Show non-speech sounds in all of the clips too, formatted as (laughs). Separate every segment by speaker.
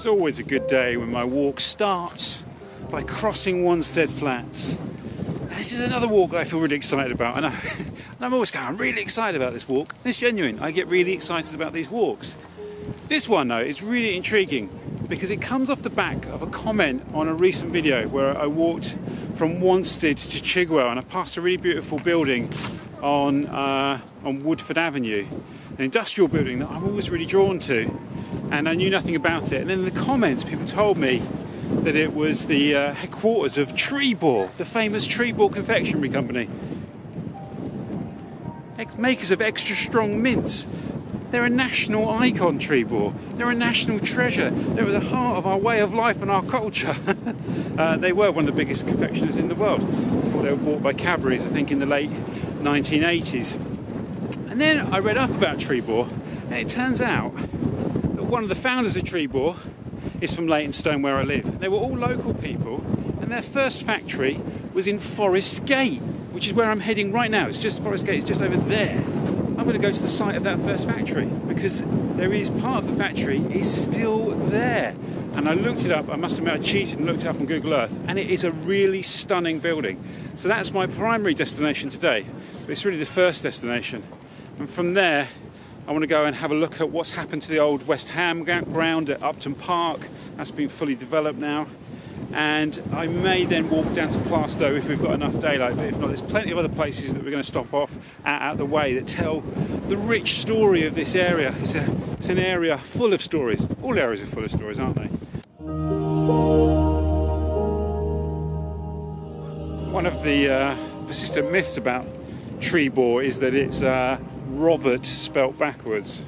Speaker 1: It's always a good day when my walk starts by crossing Wanstead Flats. This is another walk I feel really excited about, and, I, (laughs) am always going, I'm really excited about this walk. It's genuine. I get really excited about these walks. This one, though, is really intriguing because it comes off the back of a comment on a recent video where I walked from Wanstead to Chigwell and I passed a really beautiful building on uh, on Woodford Avenue, an industrial building that I'm always really drawn to and I knew nothing about it. And then in the comments, people told me that it was the uh, headquarters of Trebor, the famous Trebor confectionery company. Ex- makers of extra strong mints. They're a national icon, Trebor. They're a national treasure. They're at the heart of our way of life and our culture. (laughs) uh, they were one of the biggest confectioners in the world before they were bought by Cadbury's, I think, in the late 1980s. And then I read up about Trebor, and it turns out one of the founders of Trebor is from Leytonstone, where I live. They were all local people, and their first factory was in Forest Gate, which is where I'm heading right now. It's just Forest Gate, it's just over there. I'm going to go to the site of that first factory because there is part of the factory is still there. And I looked it up, I must admit I cheated and looked it up on Google Earth, and it is a really stunning building. So that's my primary destination today, but it's really the first destination. And from there, I want to go and have a look at what's happened to the old West Ham ground at Upton Park. That's been fully developed now. And I may then walk down to Plaistow if we've got enough daylight, but if not, there's plenty of other places that we're going to stop off out, out the way that tell the rich story of this area. It's, a, it's an area full of stories. All areas are full of stories, aren't they? One of the uh, persistent myths about Trebor is that it's uh, Robert spelt backwards.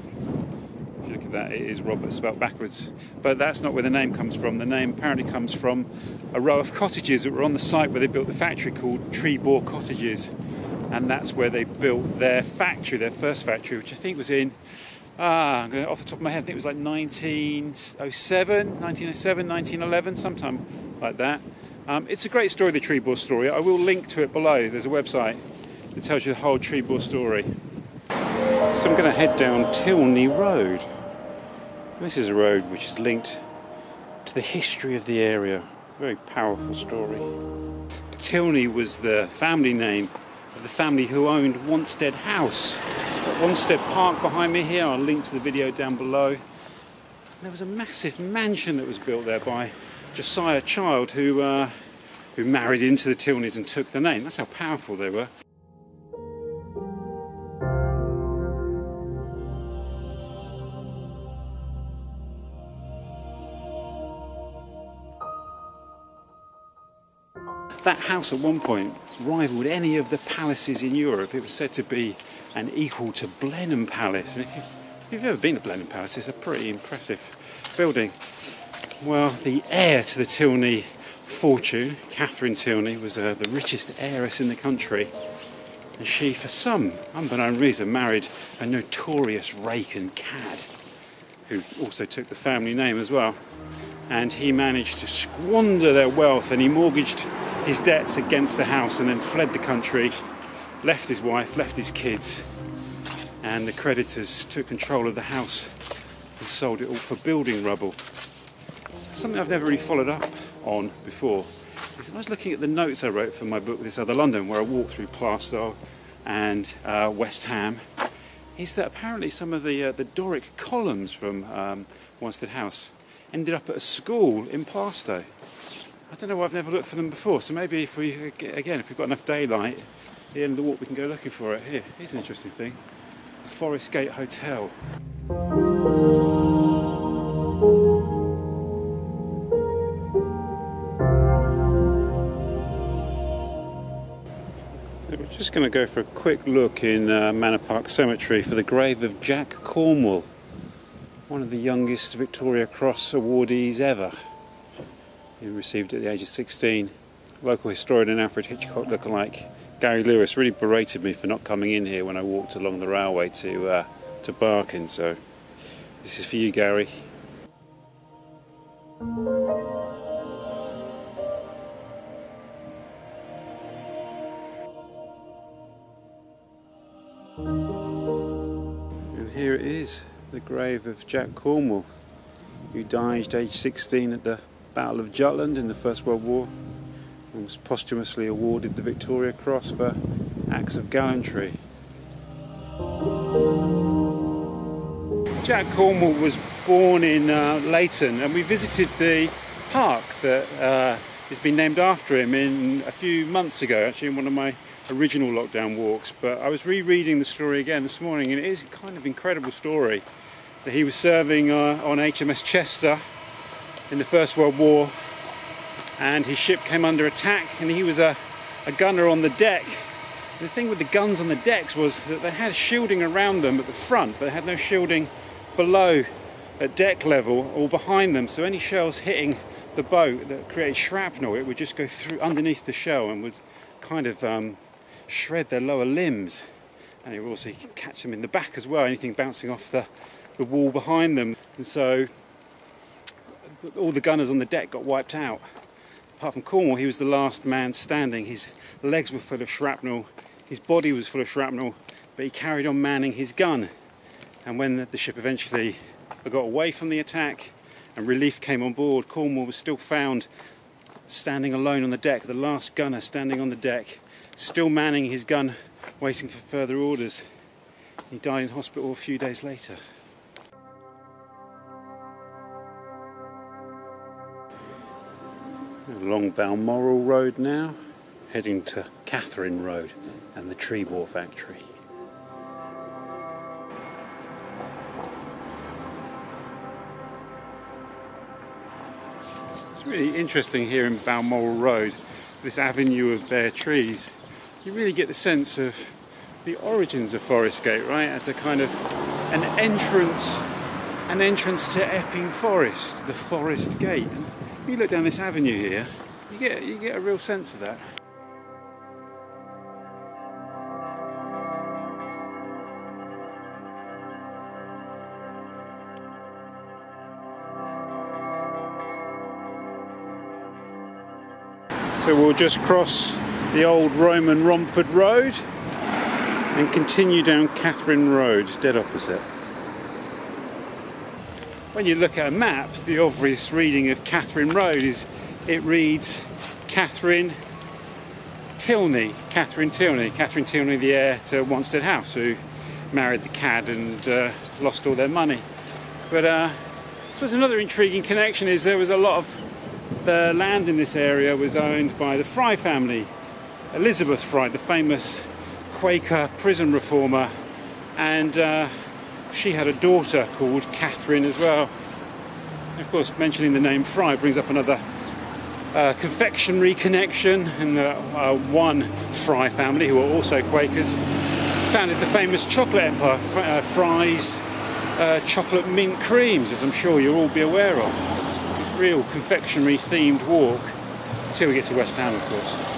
Speaker 1: If you look at that, it is Robert spelt backwards. But that's not where the name comes from. The name apparently comes from a row of cottages that were on the site where they built the factory called Trebor Cottages. And that's where they built their factory, their first factory, which I think was in, ah, off the top of my head, I think it was like 1907, 1907, 1911, sometime like that. Um, it's a great story, the Trebor story. I will link to it below. There's a website that tells you the whole Trebor story. So I'm going to head down Tylney Road. This is a road which is linked to the history of the area. Very powerful story. Tylney was the family name of the family who owned Wanstead House. Wanstead Park behind me here, I'll link to the video down below. There was a massive mansion that was built there by Josiah Child who, uh, who married into the Tylneys and took the name. That's how powerful they were. House at one point rivaled any of the palaces in Europe. It was said to be an equal to Blenheim Palace. And if, you, if you've ever been to Blenheim Palace, it's a pretty impressive building. Well, the heir to the Tylney fortune, Catherine Tylney, was uh, the richest heiress in the country. And she, for some unbeknown reason, married a notorious rake and cad, who also took the family name as well. And he managed to squander their wealth and he mortgaged his debts against the house and then fled the country, left his wife, left his kids, and the creditors took control of the house and sold it all for building rubble. Something I've never really followed up on before is I was looking at the notes I wrote for my book This Other London, where I walked through Plaistow and uh, West Ham, is that apparently some of the, uh, the Doric columns from um, Wanstead House ended up at a school in Plaistow. I don't know why I've never looked for them before. So maybe if we, again, if we've got enough daylight at the end of the walk, we can go looking for it. Here, here's an interesting thing. Forest Gate Hotel. We're just going to go for a quick look in uh, Manor Park Cemetery for the grave of Jack Cornwell, one of the youngest Victoria Cross awardees ever. Received at the age of 16. Local historian and Alfred Hitchcock lookalike Gary Lewis really berated me for not coming in here when I walked along the railway to uh, to Barking. So this is for you, Gary. And here it is, the grave of Jack Cornwell. who died aged 16 at the Battle of Jutland in the First World War and was posthumously awarded the Victoria Cross for acts of gallantry. Jack Cornwell was born in uh, Leyton and we visited the park that uh, has been named after him in a few months ago, actually in one of my original lockdown walks. But I was rereading the story again this morning and it is kind of incredible story that he was serving uh, on HMS Chester in the First World War and his ship came under attack and he was a, a gunner on the deck. The thing with the guns on the decks was that they had shielding around them at the front but they had no shielding below at deck level or behind them. So any shells hitting the boat that created shrapnel it would just go through underneath the shell and would kind of um, shred their lower limbs. And it would also catch them in the back as well anything bouncing off the, the wall behind them. And so all the gunners on the deck got wiped out apart from Cornwell, he was the last man standing his legs were full of shrapnel his body was full of shrapnel but he carried on manning his gun and when the ship eventually got away from the attack and relief came on board, Cornwell was still found standing alone on the deck, the last gunner standing on the deck, still manning his gun, waiting for further orders. He died in hospital a few days later. Along Balmoral Road now, heading to Katherine Road and the Trebor factory. It's really interesting here in Balmoral Road, this avenue of bare trees. You really get the sense of the origins of Forest Gate, right? As a kind of an entrance, an entrance to Epping Forest, the Forest Gate. You look down this avenue here, you get you get a real sense of that. So we'll just cross the old Roman Romford Road and continue down Katherine Road, dead opposite. When you look at a map, the obvious reading of Katherine Road is it reads Catherine Tylney, Catherine Tylney, Catherine Tylney, the heir to Wanstead House, who married the cad and uh, lost all their money. But uh, I suppose another intriguing connection is there was a lot of the land in this area was owned by the Fry family. Elizabeth Fry, the famous Quaker prison reformer, and uh, she had a daughter called Catherine as well. Of course, mentioning the name Fry brings up another uh, confectionery connection, and the uh one Fry family, who were also Quakers, founded the famous chocolate empire, uh, Fry's uh, chocolate mint creams, as I'm sure you'll all be aware of real confectionery themed walk until we get to West Ham, of course.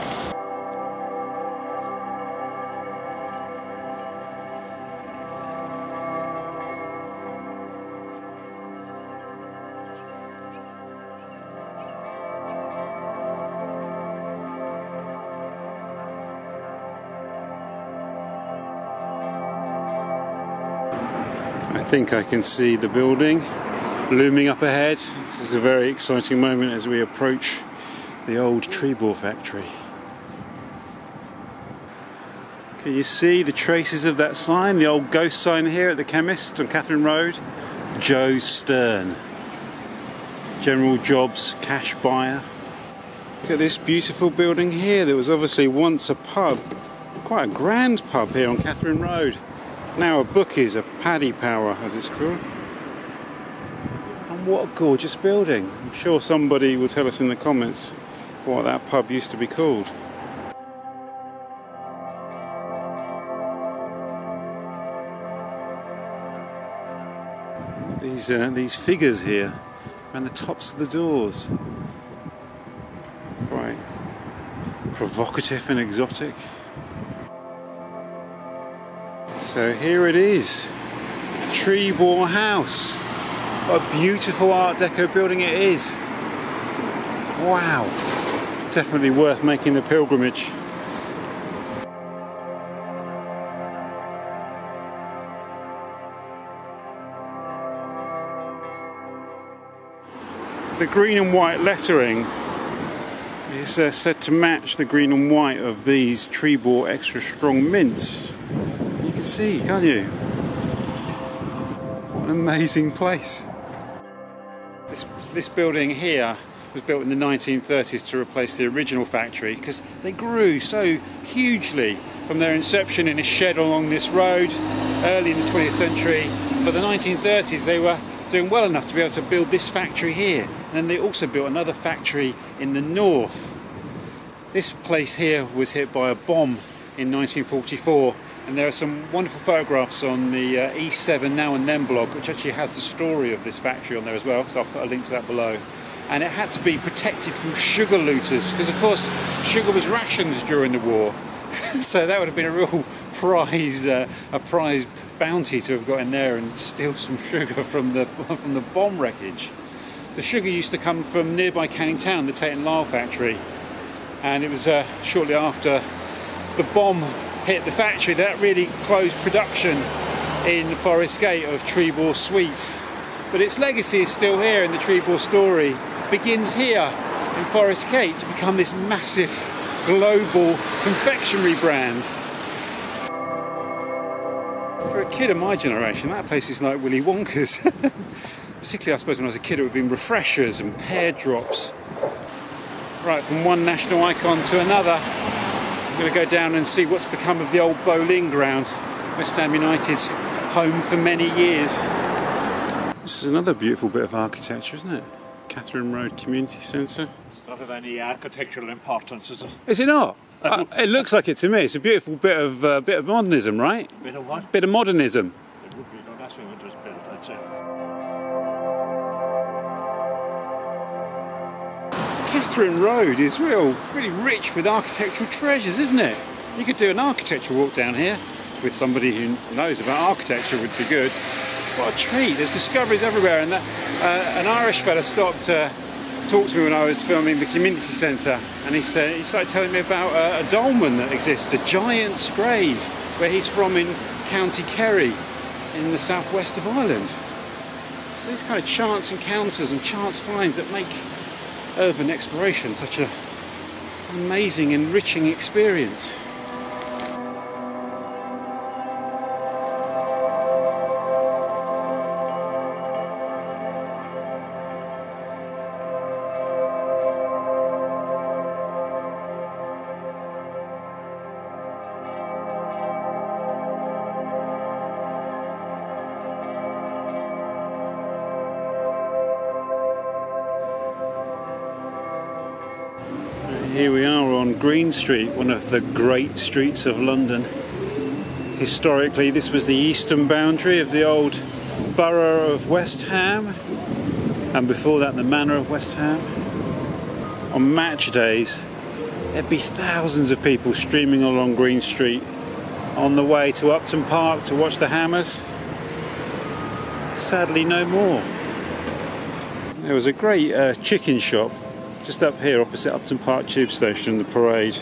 Speaker 1: Think I can see the building looming up ahead. This is a very exciting moment as we approach the old Trebor factory. Can you see the traces of that sign, the old ghost sign here at the chemist on Katherine Road? Joe Stern. General Jobs cash buyer. Look at this beautiful building here. There was obviously once a pub, quite a grand pub here on Katherine Road. Now a bookies, a paddy power as it's called. And what a gorgeous building. I'm sure somebody will tell us in the comments what that pub used to be called. These, uh, these figures here around the tops of the doors. Quite provocative and exotic. So here it is, Trebor House. What a beautiful Art Deco building it is. Wow. Definitely worth making the pilgrimage. The green and white lettering is uh, said to match the green and white of these Trebor Extra Strong mints. See, can't you? What an amazing place. This, this building here was built in the 1930s to replace the original factory because they grew so hugely from their inception in a shed along this road early in the 20th century. By the 1930s, they were doing well enough to be able to build this factory here. And then they also built another factory in the north. This place here was hit by a bomb in 1944 and there are some wonderful photographs on the uh, E7 Now and Then blog, which actually has the story of this factory on there as well. So I'll put a link to that below. And it had to be protected from sugar looters because, of course, sugar was rationed during the war. (laughs) so that would have been a real (laughs) prize, uh, a prize bounty to have got in there and steal some sugar from the (laughs) from the bomb wreckage. The sugar used to come from nearby Canning Town, the Tate and Lyle factory, and it was uh, shortly after the bomb hit the factory, that really closed production in Forest Gate of Trebor Sweets. But its legacy is still here, and the Trebor story begins here in Forest Gate to become this massive global confectionery brand. For a kid of my generation, that place is like Willy Wonka's. (laughs) Particularly, I suppose, when I was a kid, it would have been refreshers and pear drops. Right, from one national icon to another. I'm going to go down and see what's become of the old Boleyn Ground, West Ham United's home for many years. This is another beautiful bit of architecture, isn't it? Katherine Road Community Centre.
Speaker 2: It's not of any architectural importance, is it?
Speaker 1: Is it not? (laughs) uh, it looks like it to me. It's a beautiful bit of uh, bit of modernism, right?
Speaker 2: Bit of what?
Speaker 1: Bit of modernism. Katherine Road is real, really rich with architectural treasures, isn't it? You could do an architecture walk down here with somebody who knows about architecture would be good. What a treat! There's discoveries everywhere, and that, uh, an Irish fella stopped to talk to me when I was filming the community centre, and he said he started telling me about uh, a dolmen that exists, a giant's grave, where he's from in County Kerry, in the southwest of Ireland. So these kind of chance encounters and chance finds that make urban exploration such an amazing, enriching experience. Green Street, one of the great streets of London. Historically, this was the eastern boundary of the old borough of West Ham, and before that, the manor of West Ham. On match days, there'd be thousands of people streaming along Green Street on the way to Upton Park to watch the Hammers. Sadly, no more. There was a great uh, chicken shop just up here opposite Upton Park Tube Station, the parade.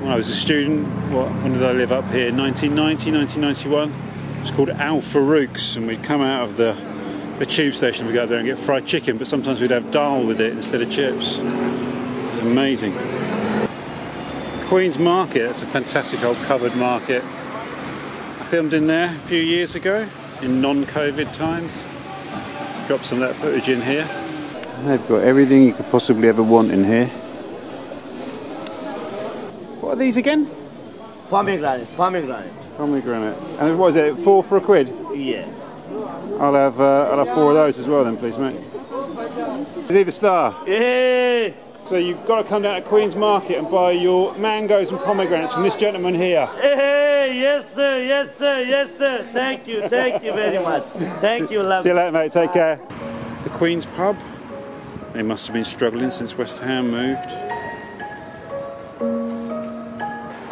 Speaker 1: When I was a student, what, when did I live up here? 1990, 1991. It was called Al Farouk's, and we'd come out of the, the tube station, we'd go there and get fried chicken, but sometimes we'd have dal with it instead of chips. Amazing. Queen's Market, that's a fantastic old covered market. I filmed in there a few years ago in non COVID times. Dropped some of that footage in here. They've got everything you could possibly ever want in here. What are these again?
Speaker 3: Pomegranate, pomegranate.
Speaker 1: Pomegranate. And what is it? Four for a quid?
Speaker 3: Yeah.
Speaker 1: I'll have uh, I'll have four of those as well then, please, mate. Is he the star?
Speaker 3: Hey,
Speaker 1: So you've got to come down to Queen's Market and buy your mangoes and pomegranates from this gentleman here.
Speaker 3: hey, yes sir, yes sir, yes sir. Thank you, thank you very much. Thank you, love.
Speaker 1: See you later, mate. Take care. The Queen's Pub. They must have been struggling since West Ham moved.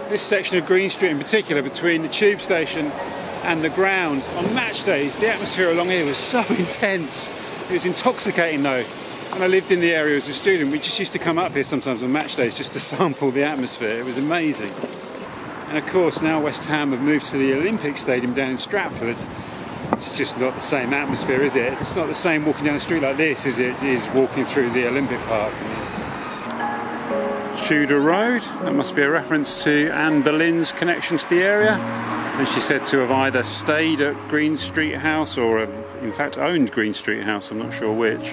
Speaker 1: This section of Green Street, in particular, between the tube station and the ground, on match days, the atmosphere along here was so (laughs) intense. It was intoxicating, though. When I lived in the area as a student, we just used to come up here sometimes on match days just to (laughs) sample the atmosphere. It was amazing. And of course, now West Ham have moved to the Olympic Stadium down in Stratford. It's just not the same atmosphere, is it? It's not the same walking down the street like this, is it? Is walking through the Olympic Park. Tudor Road, that must be a reference to Anne Boleyn's connection to the area. And she's said to have either stayed at Green Street House or have, in fact owned Green Street House, I'm not sure which.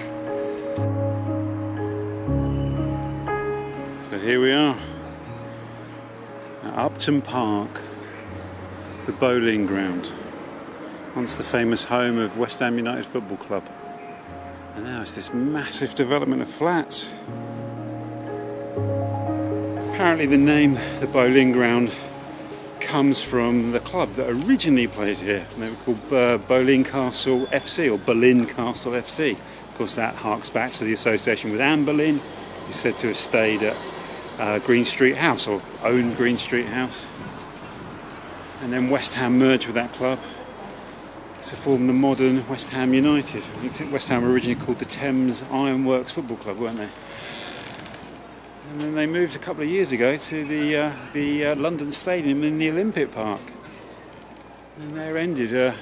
Speaker 1: So here we are at Upton Park, the Boleyn Ground, once the famous home of West Ham United Football Club. And now it's this massive development of flats. Apparently, the name the Boleyn Ground comes from the club that originally played here. They were called uh, Boleyn Castle FC or Berlin Castle FC. Of course, that harks back to the association with Anne Boleyn, who's said to have stayed at uh, Green Street House or owned Green Street House. And then West Ham merged with that club to form the modern West Ham United. West Ham were originally called the Thames Ironworks Football Club, weren't they? And then they moved a couple of years ago to the uh, the uh, London Stadium in the Olympic Park. And there ended a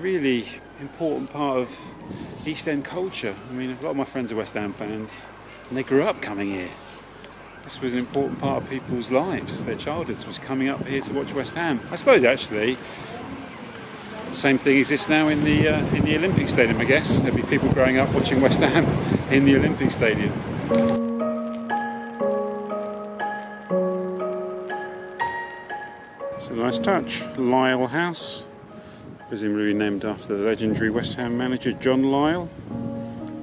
Speaker 1: really important part of East End culture. I mean, a lot of my friends are West Ham fans, and they grew up coming here. This was an important part of people's lives. Their childhoods was coming up here to watch West Ham. I suppose actually, the same thing exists now in the uh, in the Olympic Stadium. I guess there'll be people growing up watching West Ham (laughs) in the Olympic Stadium. It's a nice touch. Lyall House, presumably named after the legendary West Ham manager John Lyall.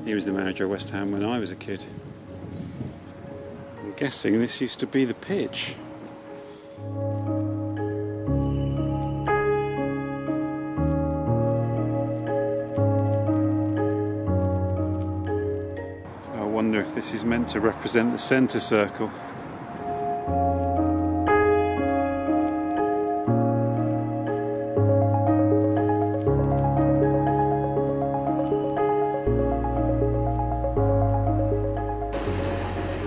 Speaker 1: He was the manager of West Ham when I was a kid. I'm guessing this used to be the pitch. If this is meant to represent the centre circle.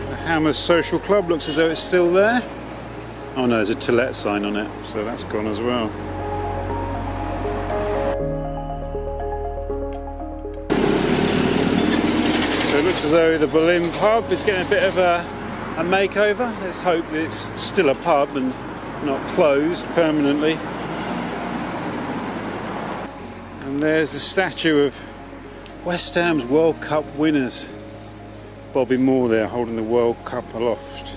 Speaker 1: The Hammers Social Club looks as though it's still there. Oh no, there's a to let sign on it, so that's gone as well. Looks as though the Boleyn pub is getting a bit of a, a makeover. Let's hope that it's still a pub and not closed permanently. And there's the statue of West Ham's World Cup winners. Bobby Moore there holding the World Cup aloft.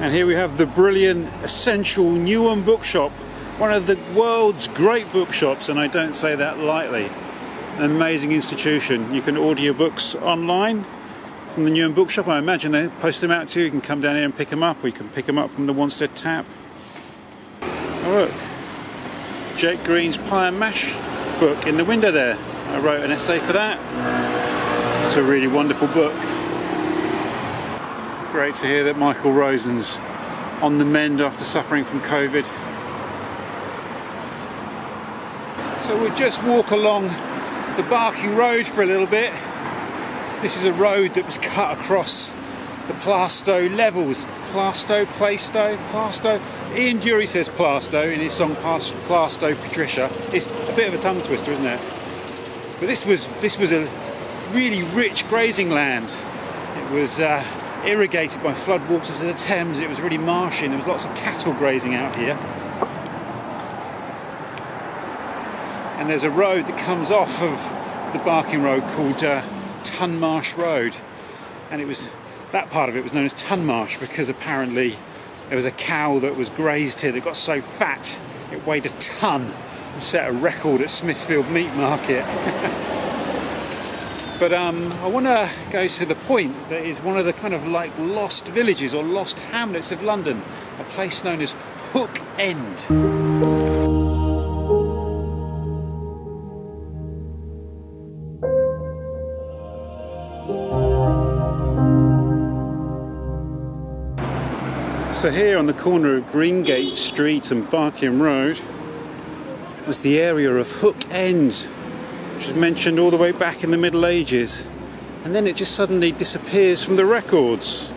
Speaker 1: And here we have the brilliant, essential Newham Bookshop, one of the world's great bookshops, and I don't say that lightly. An amazing institution. You can order your books online from the Newham Bookshop. I imagine they post them out to you. You can come down here and pick them up, or you can pick them up from the Wanstead tap. Oh, look. Jake Green's Pie and Mash book in the window there. I wrote an essay for that. It's a really wonderful book. Great to hear that Michael Rosen's on the mend after suffering from COVID. So we'll just walk along the Barking Road for a little bit. This is a road that was cut across the Plaistow levels. Plaistow, Plaistow, Plaistow. Ian Dury says Plaistow in his song Plaistow Patricia. It's a bit of a tongue twister, isn't it? But this was this was a really rich grazing land. It was uh, irrigated by floodwaters of the Thames. It was really marshy and there was lots of cattle grazing out here. And there's a road that comes off of the Barking Road called uh, Tunmarsh Road. And it was that part of it was known as Tunmarsh because apparently there was a cow that was grazed here that got so fat it weighed a ton and set a record at Smithfield Meat Market. (laughs) But um, I want to go to the point that is one of the kind of like lost villages or lost hamlets of London, a place known as Hook End. So here on the corner of Greengate Street and Barking Road was the area of Hook End, which was mentioned all the way back in the Middle Ages. And then it just suddenly disappears from the records.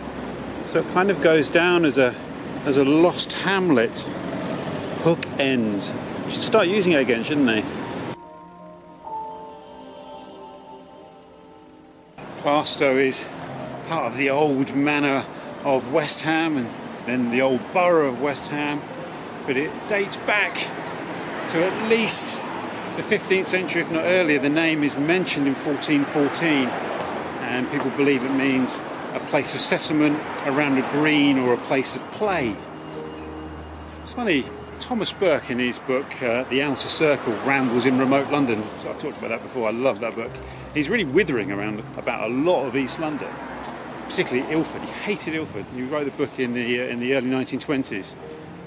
Speaker 1: So it kind of goes down as a as a lost hamlet. Hook End. Should start using it again, shouldn't they? Plaistow is part of the old manor of West Ham and then the old borough of West Ham, but it dates back to at least the 15th century, if not earlier. The name is mentioned in 1414, and people believe it means a place of settlement around a green or a place of play. It's funny, Thomas Burke in his book uh, The Outer Circle Rambles in Remote London, so I've talked about that before, I love that book. He's really withering around about a lot of East London, particularly Ilford. He hated Ilford. He wrote the book in the, uh, in the early 1920s.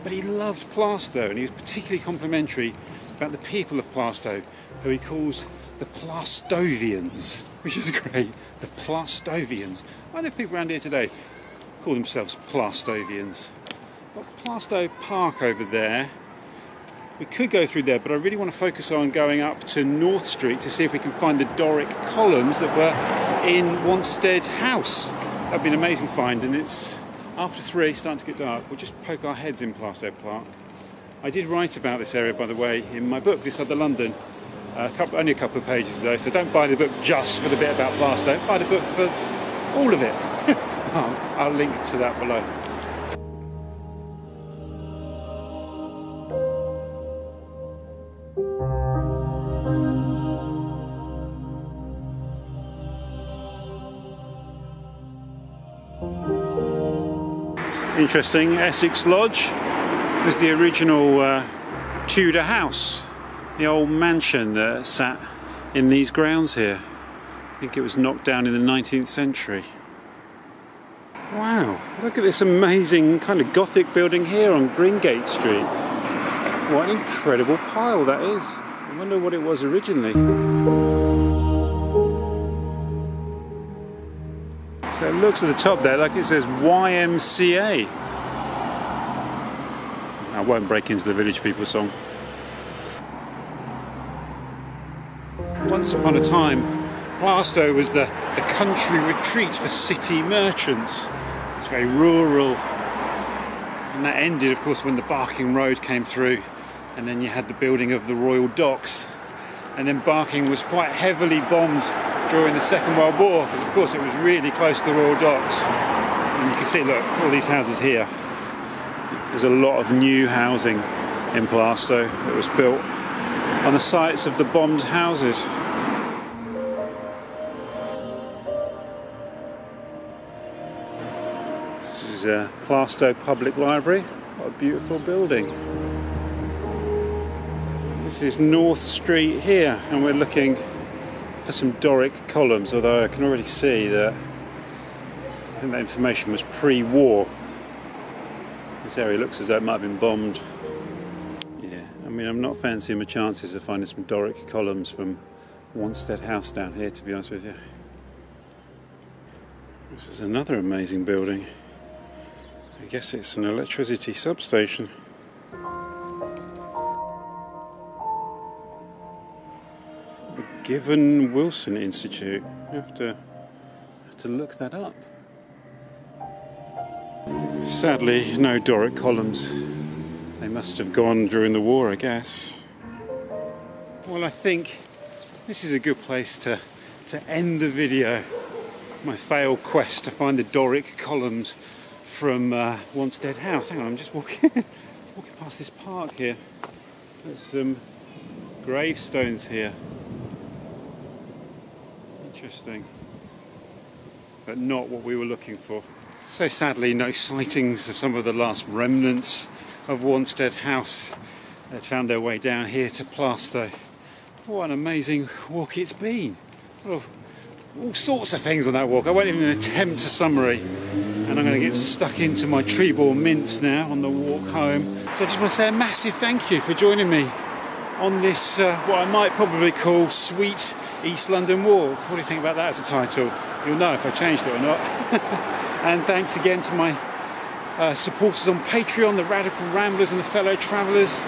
Speaker 1: But he loved Plaistow and he was particularly complimentary about the people of Plaistow, who he calls the Plaistovians, which is (laughs) great. The Plaistovians. I know people around here today call themselves Plaistovians. Got Plaistow Park over there. We could go through there, but I really want to focus on going up to North Street to see if we can find the Doric columns that were in Wanstead House. That'd be an amazing find, and it's after three, starting to get dark. We'll just poke our heads in Plaistow Park. I did write about this area, by the way, in my book, This Other London. A couple, only a couple of pages though, so don't buy the book just for the bit about Plaistow. Buy the book for all of it. (laughs) I'll link to that below. Interesting, Essex Lodge was the original uh, Tudor house, the old mansion that sat in these grounds here. I think it was knocked down in the 19th century. Wow, look at this amazing kind of Gothic building here on Greengate Street. What an incredible pile that is. I wonder what it was originally. Looks at the top there like it says YMCA. I won't break into the Village People song. Once upon a time, Plaistow was the, the country retreat for city merchants. It's very rural. And that ended, of course, when the Barking Road came through, and then you had the building of the Royal Docks. And then Barking was quite heavily bombed during the Second World War, because, of course, it was really close to the Royal Docks. And you can see, look, all these houses here. There's a lot of new housing in Plaistow that was built on the sites of the bombed houses. This is uh, a Plaistow Public Library. What a beautiful building. This is North Street here, and we're looking for some Doric columns, although I can already see that I think that information was pre-war. This area looks as though it might have been bombed. Yeah, I mean, I'm not fancying my chances of finding some Doric columns from Wanstead House down here, to be honest with you. This is another amazing building. I guess it's an electricity substation. Given Wilson Institute. You have to have to look that up. Sadly, no Doric columns. They must have gone during the war, I guess. Well, I think this is a good place to, to end the video. My failed quest to find the Doric columns from uh, dead House. Hang on, I'm just walking, (laughs) walking past this park here. There's some gravestones here. Interesting. But not what we were looking for. So sadly, no sightings of some of the last remnants of Wanstead House that found their way down here to Plaistow. What an amazing walk it's been. Oh, all sorts of things on that walk. I won't even attempt a summary. And I'm going to get stuck into my Trebor mints now on the walk home. So I just want to say a massive thank you for joining me on this, uh, what I might probably call Sweet East London Walk. What do you think about that as a title? You'll know if I changed it or not. (laughs) And thanks again to my uh, supporters on Patreon, the Radical Ramblers and the Fellow Travellers.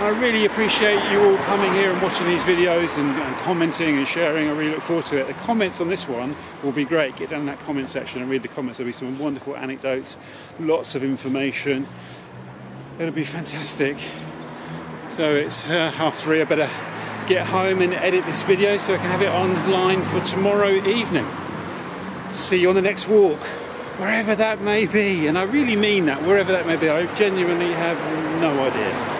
Speaker 1: I really appreciate you all coming here and watching these videos and, and, commenting and sharing. I really look forward to it. The comments on this one will be great. Get down in that comment section and read the comments. There'll be some wonderful anecdotes, lots of information. It'll be fantastic. So it's uh, half three. I better get home and edit this video so I can have it online for tomorrow evening. See you on the next walk, wherever that may be. And I really mean that, wherever that may be. I genuinely have no idea.